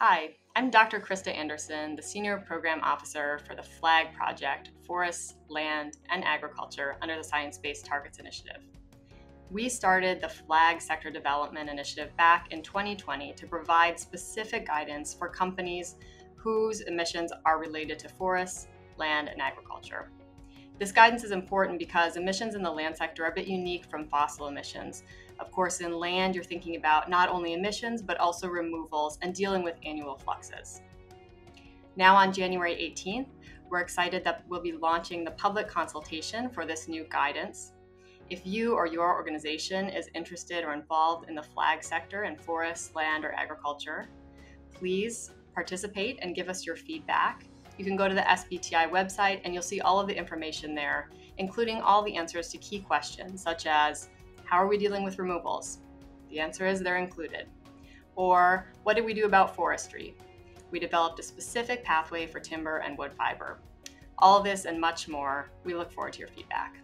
Hi, I'm Dr. Christa Anderson, the Senior Program Officer for the FLAG project, Forests, Land, and Agriculture under the Science Based Targets Initiative. We started the FLAG Sector Development Initiative back in 2020 to provide specific guidance for companies whose emissions are related to forests, land, and agriculture. This guidance is important because emissions in the land sector are a bit unique from fossil emissions. Of course, in land, you're thinking about not only emissions, but also removals and dealing with annual fluxes. Now, on January 18th, we're excited that we'll be launching the public consultation for this new guidance. If you or your organization is interested or involved in the flag sector in forests, land, or agriculture, please participate and give us your feedback you can go to the SBTI website and you'll see all of the information there, including all the answers to key questions such as how are we dealing with removals? The answer is they're included. Or what did we do about forestry? We developed a specific pathway for timber and wood fiber. All this and much more. We look forward to your feedback.